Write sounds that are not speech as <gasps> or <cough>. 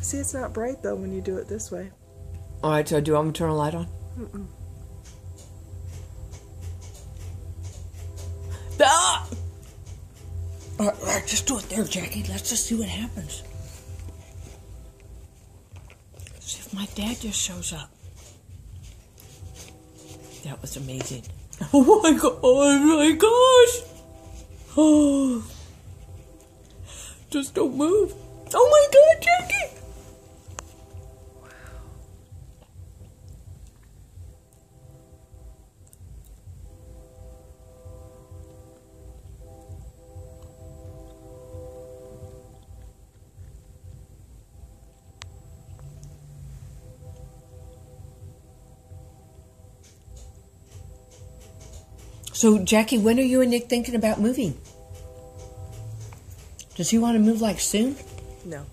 See, it's not bright though when you do it this way. All right, so do I'm gonna turn a light on? Ah! All right, all right, just do it there, Jackie. Let's just see what happens. See if my dad just shows up. That was amazing. <laughs> Oh my god! Oh my gosh! Oh, <gasps> just don't move. Oh my god, So, Jackie, when are you and Nick thinking about moving? Does he want to move like soon? No.